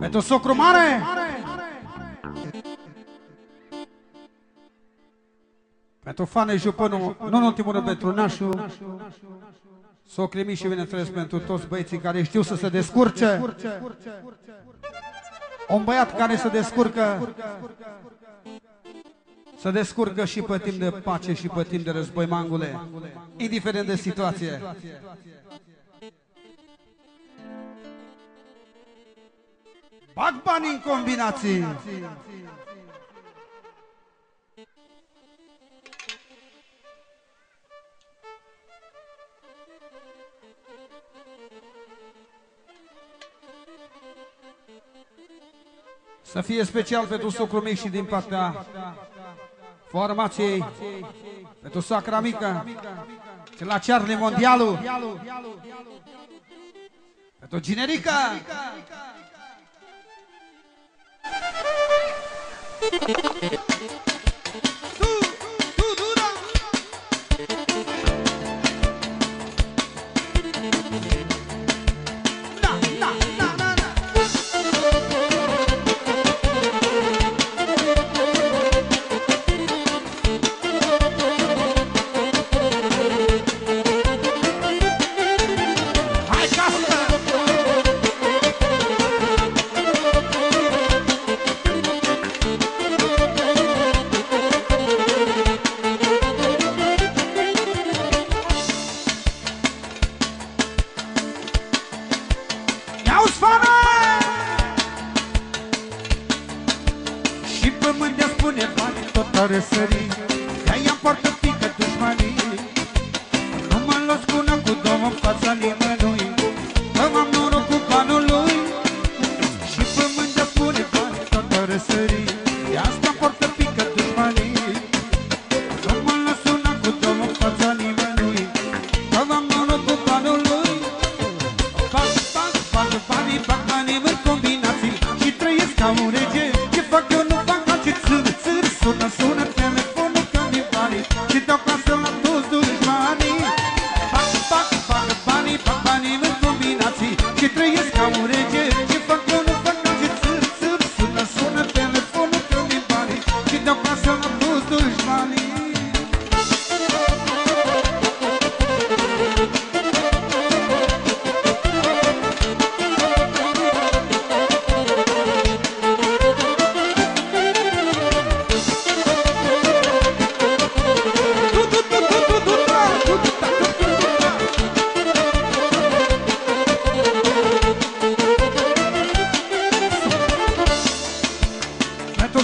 Pentru socru mare! Pentru fane jupănul, nu în ultimul rând pentru nașul, socrii mici și bineînțeles pentru toți băieții care știu să se descurce. Un băiat care se descurcă, să descurcă și pe timp de pace și pe timp de război, mangule, indiferent de situație. Bag bani în combinații! Să fie special pentru socru mic și din partea formației, pentru sacra mică, și la Charlie Mondialu, pentru Ginerica, Thank you. Și pământ de spune bani tot a răsărit Că ea poartă pică dușmanii. Nu mă los cu una cu două în fața nimănui trăiesc ca un rege Ce fac eu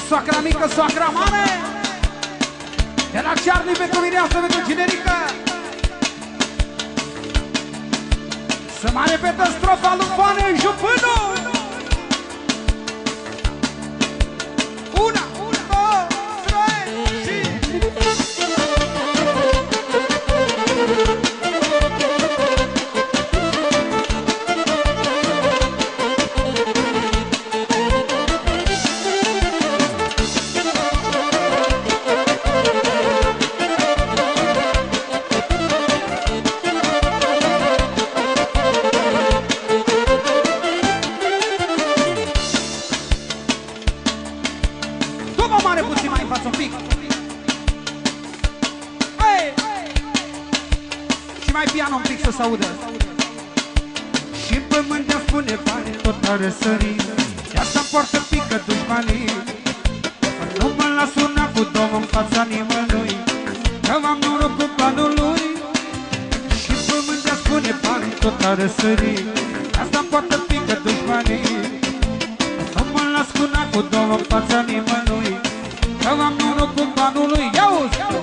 soacra mică, soacra mare. De la Charlie pentru mireasă, pentru generică Să mai repetă strofa lui Fane Jupânu mai piano un pic să se audă. Și în pământ de spune bani tot a răsărit De asta poartă pică dușmanii Nu mă las una cu două în fața nimănui Că am noroc cu planul lui. Și în pământ de spune bani tot a răsărit De asta poartă pică dușmanii nu mă las cu una cu două în fața nimănui Că am noroc cu banul lui. Ia-uzi! Fac,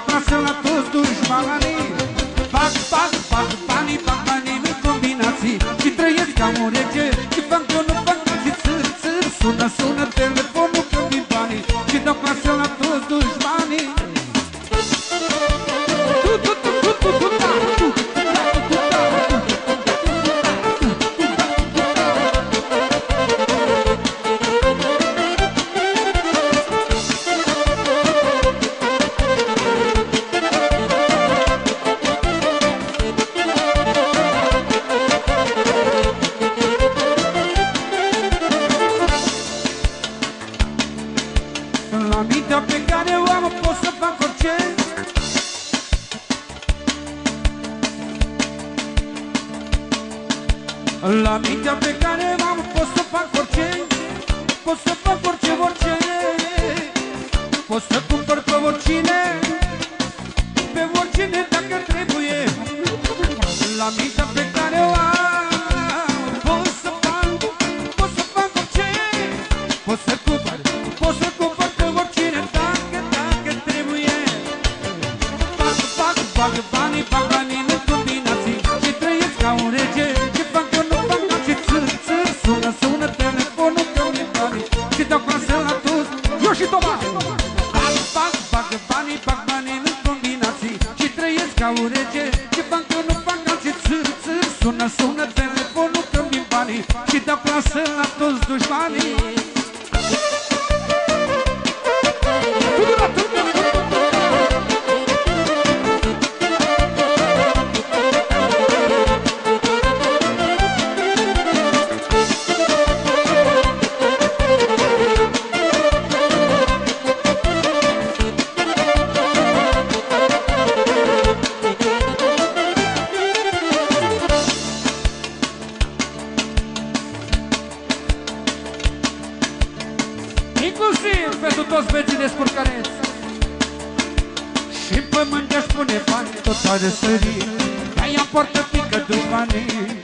Și dau casă la toți dușmanii Fac, fac, fac banii, fac banii în combinații. Și trăiesc ca un rege Ce fac eu nu fac alții Țâr, țâr, sună, sună telefonul că mi banii. Și dau casă la toți dușmanii La mintea pe care o am pot să fac orice. La mintea pe care o am pot să fac orice. Pot să fac orice, orice. Pot să cumpăr pe oricine. Pe oricine dacă trebuie. La mintea pe care o am Pot să fac, pot să fac orice. Pot să cumpăr, trăiesc Inclusiv pentru toți veții descurcareți Și pământ își pune bani tot are sări De-aia poartă pică dușmanii